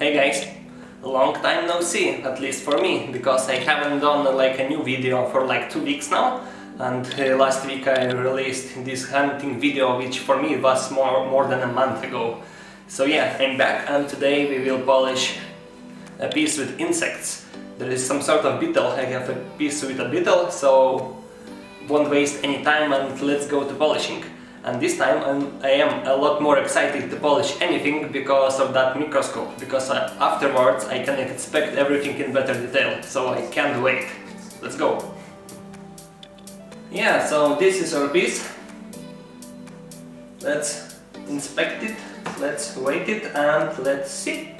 Hey guys, long time no see, at least for me, because I haven't done like a new video for like two weeks now and uh, last week I released this hunting video which for me was more, more than a month ago. So yeah, I'm back and today we will polish a piece with insects. There is some sort of beetle, I have a piece with a beetle, so won't waste any time and let's go to polishing. And this time I'm, I am a lot more excited to polish anything because of that microscope, because I, afterwards I can inspect everything in better detail, so I can't wait. Let's go! Yeah, so this is our piece. Let's inspect it, let's weight it and let's see.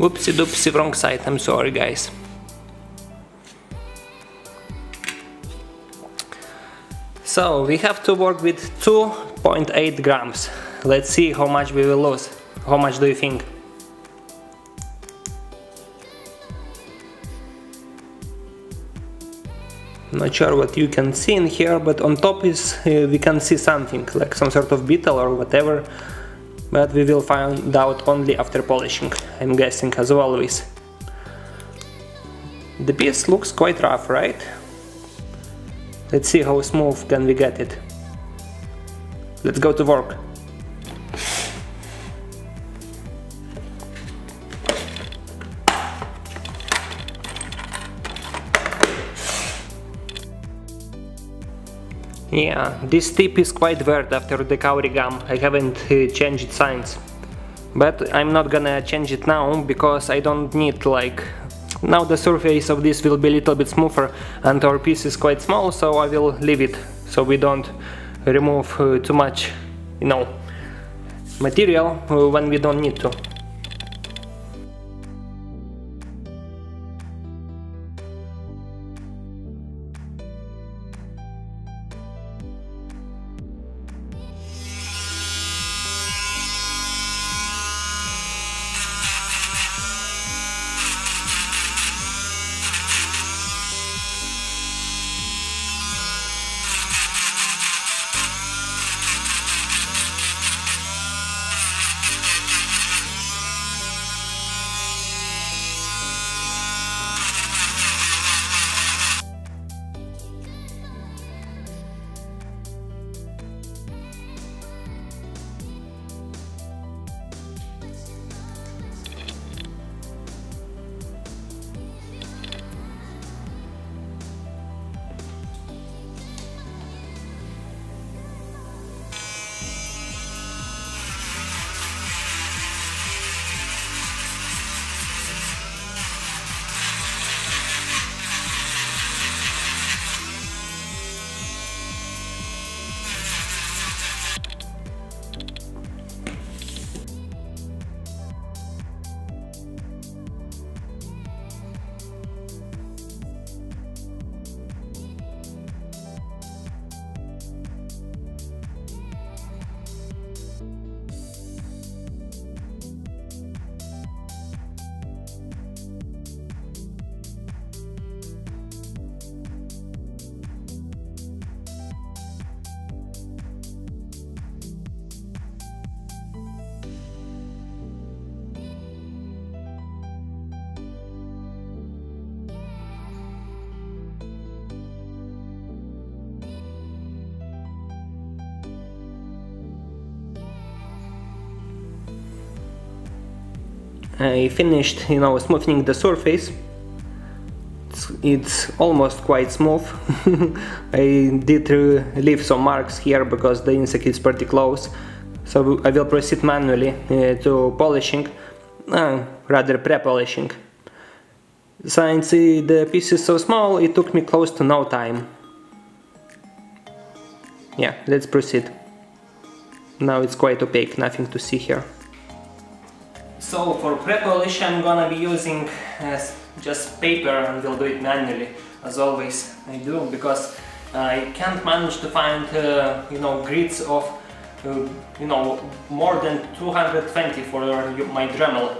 Whoopsie doopsie, wrong side, I'm sorry guys. So we have to work with 2.8 grams. Let's see how much we will lose. How much do you think? Not sure what you can see in here, but on top is uh, we can see something, like some sort of beetle or whatever but we will find out only after polishing, I'm guessing as always. The piece looks quite rough, right? Let's see how smooth can we get it. Let's go to work. Yeah, this tip is quite weird after the Kauri gum, I haven't uh, changed signs. But I'm not gonna change it now, because I don't need like... Now the surface of this will be a little bit smoother and our piece is quite small, so I will leave it, so we don't remove uh, too much, you know, material uh, when we don't need to. I finished, you know, smoothing the surface. It's, it's almost quite smooth. I did leave some marks here because the insect is pretty close. So I will proceed manually uh, to polishing, uh, rather pre-polishing. Since the piece is so small, it took me close to no time. Yeah, let's proceed. Now it's quite opaque, nothing to see here. So for pre-polish I'm gonna be using uh, just paper and we'll do it manually as always I do because I can't manage to find uh, you know grits of uh, you know more than 220 for my Dremel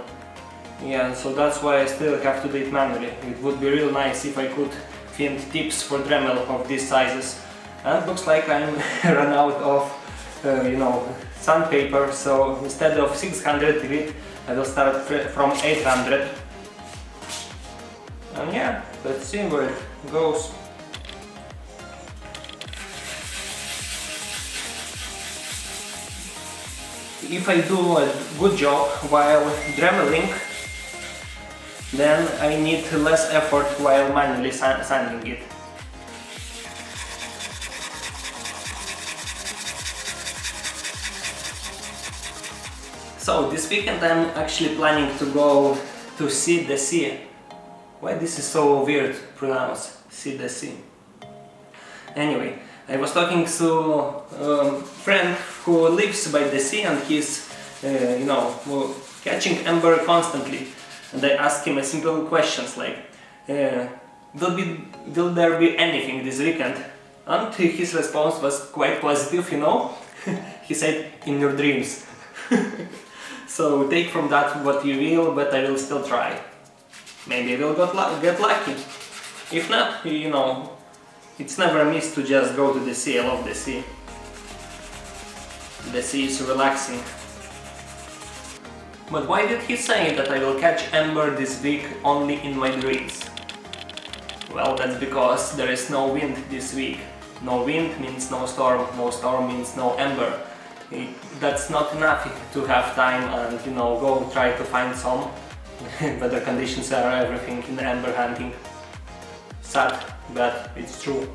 Yeah, so that's why I still have to do it manually. It would be real nice if I could find tips for Dremel of these sizes. And looks like I'm run out of, uh, you know, sandpaper, so instead of 600 grit, I will start from 800. And yeah, let's see where it goes. If I do a good job while dremeling, then I need less effort while manually sanding it. So this weekend I'm actually planning to go to see the sea. Why this is so weird to pronounce, see the sea. Anyway, I was talking to a um, friend who lives by the sea and he's, uh, you know, catching amber constantly. And I asked him a simple questions like, uh, will, be, will there be anything this weekend? And his response was quite positive, you know. he said, in your dreams. so take from that what you will, but I will still try. Maybe I will get, lucky. If not, you know, it's never amiss to just go to the sea, I love the sea. The sea is relaxing. But why did he say that I will catch Amber this week only in my dreams? Well, that's because there is no wind this week. No wind means no storm, no storm means no Amber. It, that's not enough to have time and, you know, go try to find some. Weather conditions are everything in Amber hunting. Sad but it's true.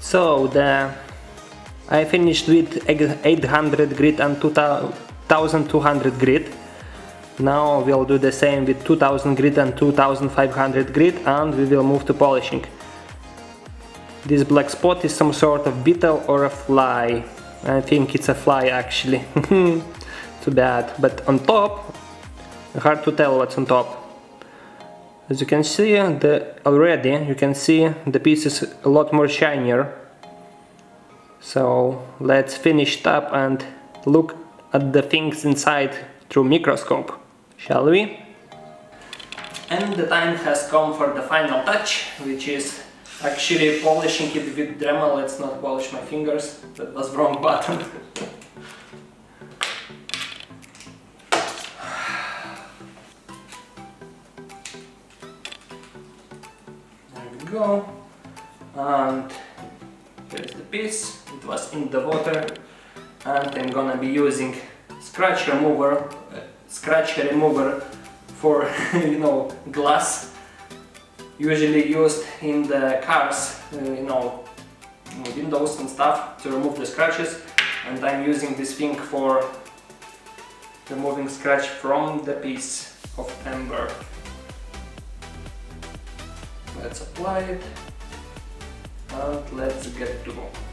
So the I finished with 800 grit and 2200 grit. Now we'll do the same with 2000 grit and 2500 grit and we will move to polishing. This black spot is some sort of beetle or a fly. I think it's a fly actually. Too bad. But on top, hard to tell what's on top. As you can see the already you can see the piece is a lot more shinier. So let's finish it up and look at the things inside through microscope, shall we? And the time has come for the final touch, which is actually polishing it with Dremel. Let's not polish my fingers, that was wrong button. There we go and here's the piece it was in the water and I'm gonna be using scratch remover uh, scratch remover for you know glass usually used in the cars uh, you know windows and stuff to remove the scratches and I'm using this thing for removing scratch from the piece of amber Let's apply it and let's get to work.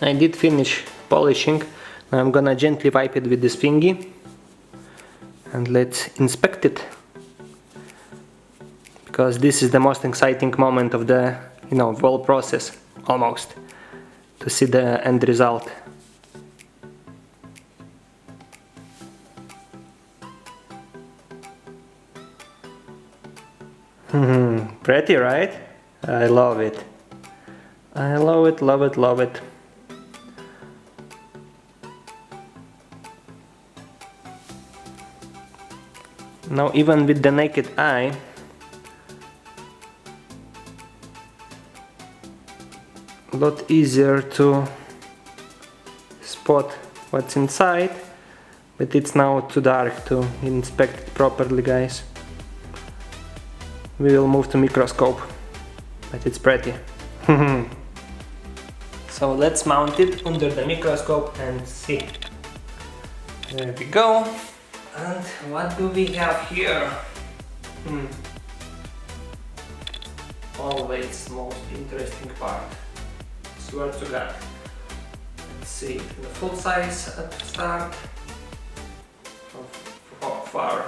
I did finish polishing. Now I'm gonna gently wipe it with this thingy and let's inspect it. Because this is the most exciting moment of the you know whole process almost to see the end result. Hmm, pretty right? I love it. I love it love it love it Now even with the naked eye a lot easier to spot what's inside but it's now too dark to inspect it properly guys. We will move to microscope but it's pretty. So let's mount it under the microscope and see. There we go and what do we have here? Hmm. Always most interesting part. Swear to God. Let's see the full size at the start. How far?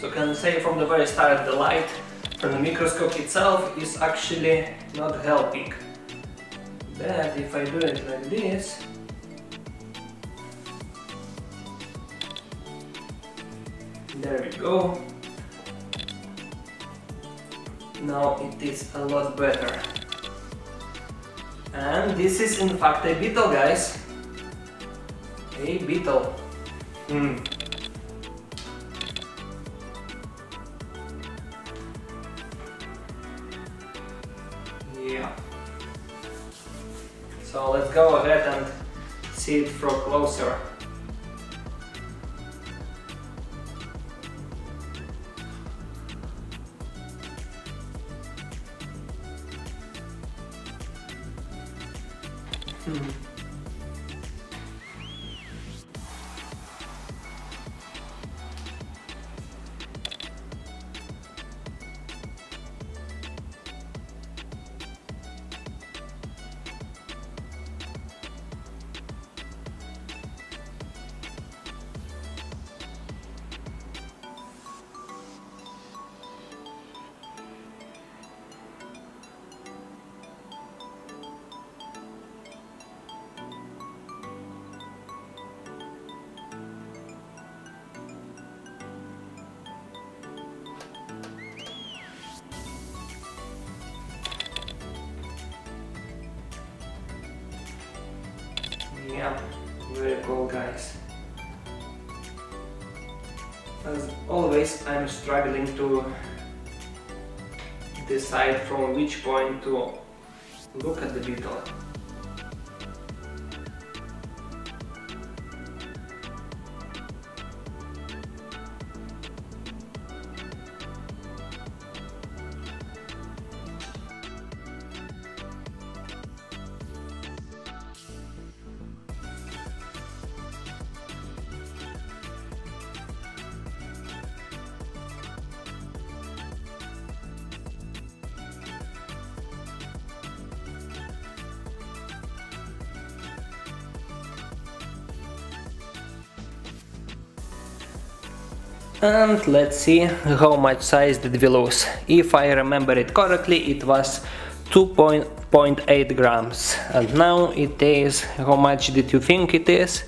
So can say from the very start the light from the microscope itself is actually not helping. But if I do it like this, there we go. Now it is a lot better. And this is in fact a beetle guys. A beetle. Hmm. See it from closer. Hmm. As always, I'm struggling to decide from which point to look at the beetle. And let's see how much size did we lose. If I remember it correctly, it was 2.8 grams and now it is, how much did you think it is?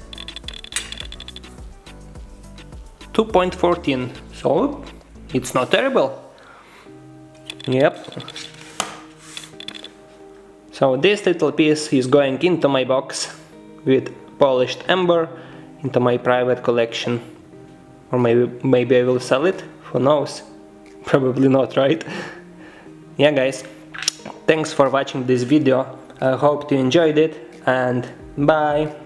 2.14, so it's not terrible. Yep. So this little piece is going into my box with polished amber into my private collection. Or maybe, maybe I will sell it, who knows? Probably not, right? yeah guys, thanks for watching this video, I hope you enjoyed it and bye!